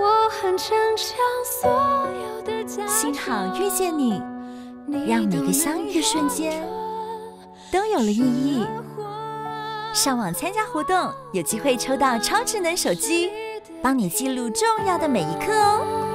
我很坚强，所有的假幸好遇见你，让每个相遇的瞬间都有了意义。上网参加活动，有机会抽到超智能手机，帮你记录重要的每一刻哦。